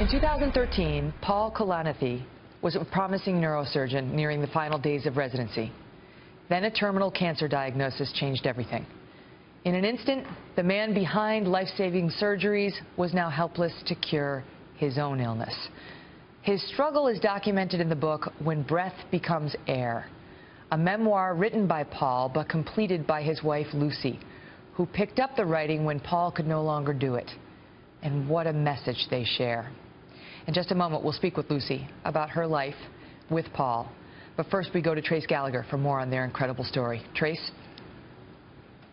In 2013, Paul Kalanithi was a promising neurosurgeon nearing the final days of residency. Then a terminal cancer diagnosis changed everything. In an instant, the man behind life-saving surgeries was now helpless to cure his own illness. His struggle is documented in the book When Breath Becomes Air, a memoir written by Paul but completed by his wife Lucy, who picked up the writing when Paul could no longer do it. And what a message they share. In just a moment, we'll speak with Lucy about her life with Paul. But first, we go to Trace Gallagher for more on their incredible story. Trace?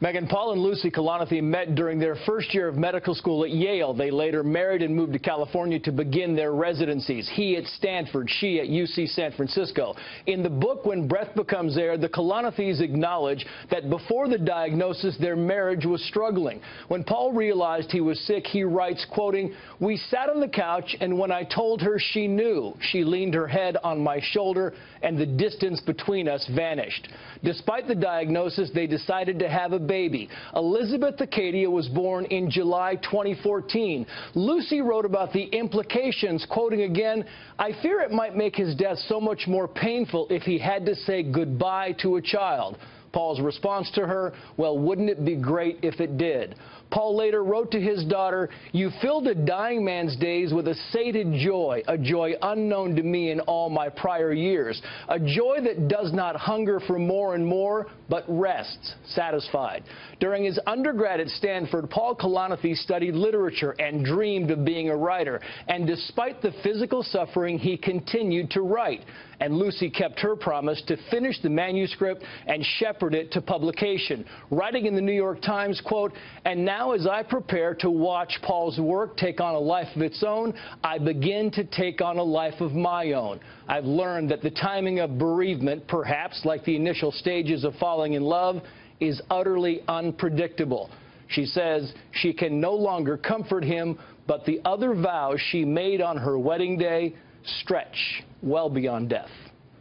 Megyn Paul and Lucy Kalanithi met during their first year of medical school at Yale. They later married and moved to California to begin their residencies. He at Stanford, she at UC San Francisco. In the book, When Breath Becomes Air, the Kalanithis acknowledge that before the diagnosis, their marriage was struggling. When Paul realized he was sick, he writes, quoting, We sat on the couch, and when I told her, she knew. She leaned her head on my shoulder, and the distance between us vanished. Despite the diagnosis, they decided to have a baby. Elizabeth Acadia was born in July 2014. Lucy wrote about the implications, quoting again, I fear it might make his death so much more painful if he had to say goodbye to a child. Paul's response to her, well, wouldn't it be great if it did? Paul later wrote to his daughter, You filled a dying man's days with a sated joy, a joy unknown to me in all my prior years, a joy that does not hunger for more and more, but rests satisfied. During his undergrad at Stanford, Paul Kalanithi studied literature and dreamed of being a writer. And despite the physical suffering, he continued to write. And Lucy kept her promise to finish the manuscript and shepherd it to publication. Writing in the New York Times, quote, and now as I prepare to watch Paul's work take on a life of its own, I begin to take on a life of my own. I've learned that the timing of bereavement, perhaps like the initial stages of falling in love, is utterly unpredictable. She says she can no longer comfort him, but the other vows she made on her wedding day stretch well beyond death.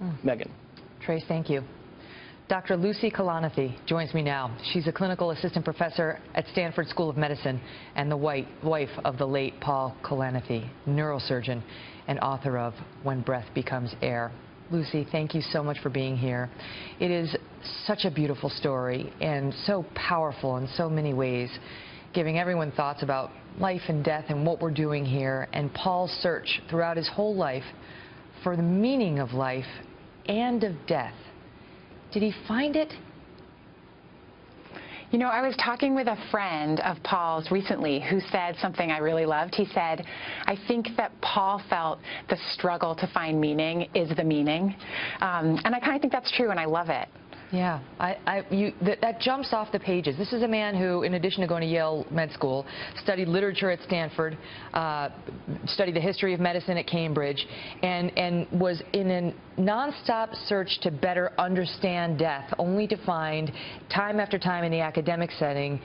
Mm. Megyn. Trace, thank you. Dr. Lucy Kalanithi joins me now. She's a clinical assistant professor at Stanford School of Medicine and the wife of the late Paul Kalanithi, neurosurgeon and author of When Breath Becomes Air. Lucy, thank you so much for being here. It is such a beautiful story and so powerful in so many ways, giving everyone thoughts about life and death and what we're doing here and Paul's search throughout his whole life for the meaning of life and of death. Did he find it? You know, I was talking with a friend of Paul's recently who said something I really loved. He said, I think that Paul felt the struggle to find meaning is the meaning. Um, and I kind of think that's true, and I love it. Yeah, I, I, you, that, that jumps off the pages. This is a man who, in addition to going to Yale Med School, studied literature at Stanford, uh, studied the history of medicine at Cambridge, and, and was in a nonstop search to better understand death, only to find time after time in the academic setting,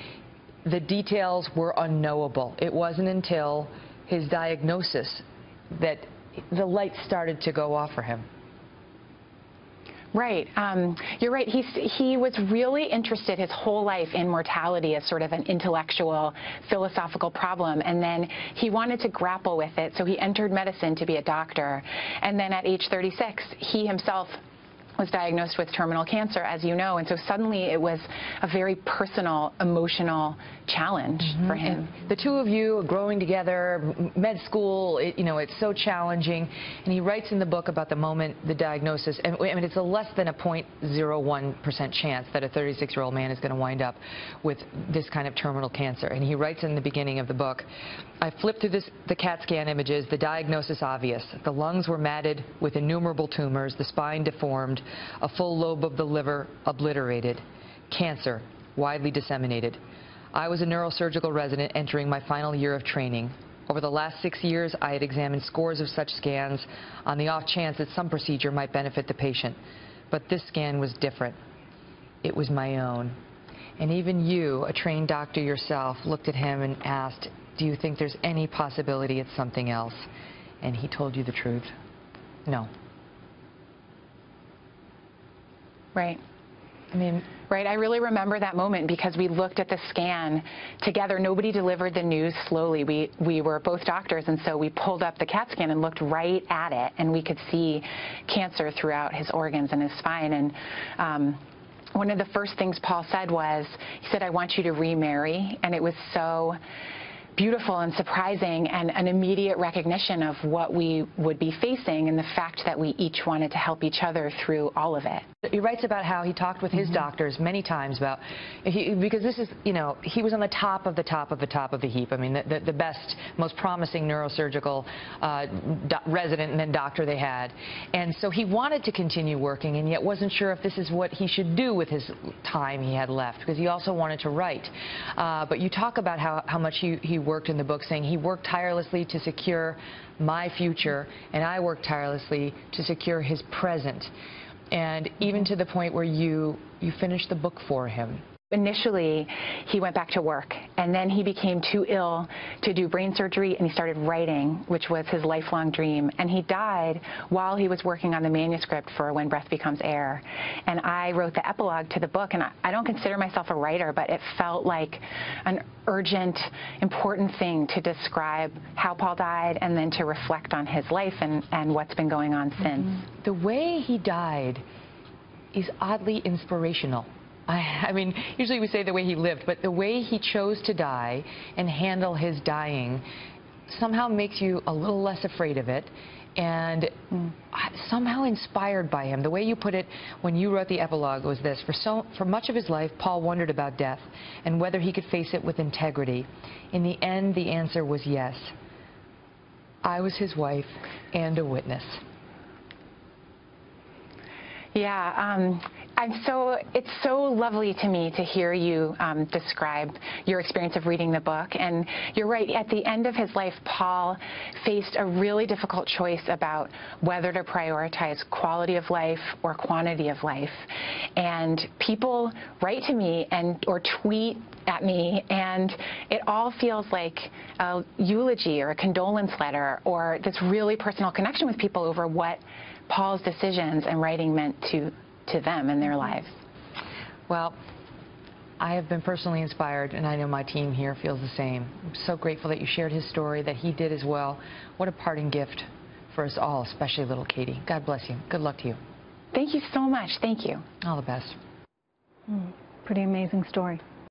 the details were unknowable. It wasn't until his diagnosis that the light started to go off for him. Right. Um, you're right. He's, he was really interested his whole life in mortality as sort of an intellectual, philosophical problem. And then he wanted to grapple with it. So he entered medicine to be a doctor. And then at age 36, he himself was diagnosed with terminal cancer, as you know, and so suddenly it was a very personal, emotional challenge mm -hmm. for him. And the two of you growing together, med school, it, you know, it's so challenging. And he writes in the book about the moment the diagnosis, and I mean, it's a less than a 0.01% chance that a 36-year-old man is going to wind up with this kind of terminal cancer. And he writes in the beginning of the book, I flipped through this, the CAT scan images, the diagnosis obvious. The lungs were matted with innumerable tumors, the spine deformed, a full lobe of the liver obliterated, cancer widely disseminated. I was a neurosurgical resident entering my final year of training. Over the last six years, I had examined scores of such scans on the off chance that some procedure might benefit the patient. But this scan was different. It was my own. And even you, a trained doctor yourself, looked at him and asked, do you think there's any possibility it's something else? And he told you the truth. No. Right. I mean, Right, I really remember that moment because we looked at the scan together. Nobody delivered the news slowly. We we were both doctors, and so we pulled up the CAT scan and looked right at it, and we could see cancer throughout his organs and his spine. And um, one of the first things Paul said was, he said, "I want you to remarry," and it was so beautiful and surprising and an immediate recognition of what we would be facing and the fact that we each wanted to help each other through all of it. He writes about how he talked with his Mhm. doctors many times about, he, because this is, you know, he was on the top of the top of the top of the heap. I mean, the, the, the best, most promising neurosurgical uh, do, resident and then doctor they had. And so he wanted to continue working and yet wasn't sure if this is what he should do with his time he had left because he also wanted to write. Uh, but you talk about how, how much he, he worked in the book, saying he worked tirelessly to secure my future and I worked tirelessly to secure his present and even to the point where you you finished the book for him. Initially, he went back to work, and then he became too ill to do brain surgery, and he started writing, which was his lifelong dream. And he died while he was working on the manuscript for When Breath Becomes Air. And I wrote the epilogue to the book, and I, don't consider myself a writer, but it felt like an urgent, important thing to describe how Paul died and then to reflect on his life and, and what's been going on since. Mm-hmm. The way he died is oddly inspirational. I, I mean, usually we say the way he lived, but the way he chose to die and handle his dying somehow makes you a little less afraid of it and somehow inspired by him. The way you put it when you wrote the epilogue was this. For, so, for much of his life, Paul wondered about death and whether he could face it with integrity. In the end, the answer was yes. I was his wife and a witness. Yeah, um, I'm so, it's so lovely to me to hear you um, describe your experience of reading the book. And you're right, at the end of his life, Paul faced a really difficult choice about whether to prioritize quality of life or quantity of life. And people write to me and or tweet at me, and it all feels like a eulogy or a condolence letter or this really personal connection with people over what Paul's decisions and writing meant to, to them in their mm-hmm. lives. Well, I have been personally inspired, and I know my team here feels the same. I'm so grateful that you shared his story, that he did as well. What a parting gift for us all, especially little Cady. God bless you. Good luck to you. Thank you so much. Thank you. All the best. Hmm. Pretty amazing story.